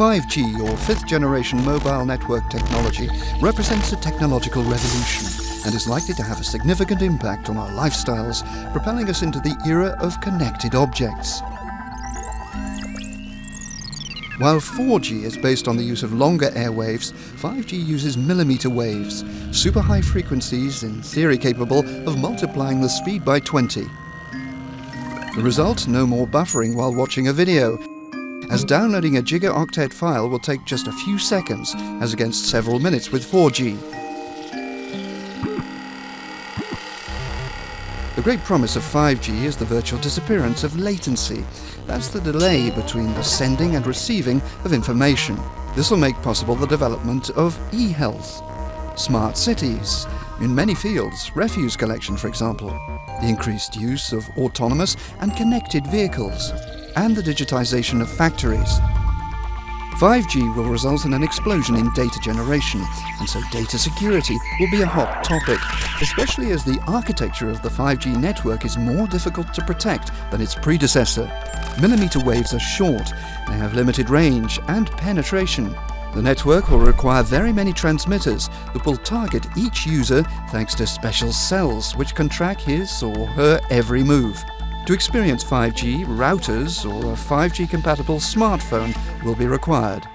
5G, or fifth generation mobile network technology, represents a technological revolution and is likely to have a significant impact on our lifestyles, propelling us into the era of connected objects. While 4G is based on the use of longer airwaves, 5G uses millimeter waves, super high frequencies in theory capable of multiplying the speed by 20. The result, no more buffering while watching a video, as downloading a gigaoctet file will take just a few seconds as against several minutes with 4G. The great promise of 5G is the virtual disappearance of latency. That's the delay between the sending and receiving of information. This will make possible the development of e-health, smart cities, in many fields, refuse collection for example, the increased use of autonomous and connected vehicles, and the digitization of factories. 5G will result in an explosion in data generation, and so data security will be a hot topic, especially as the architecture of the 5G network is more difficult to protect than its predecessor. Millimeter waves are short, they have limited range and penetration. The network will require very many transmitters that will target each user thanks to special cells which can track his or her every move. To experience 5G, routers or a 5G compatible smartphone will be required.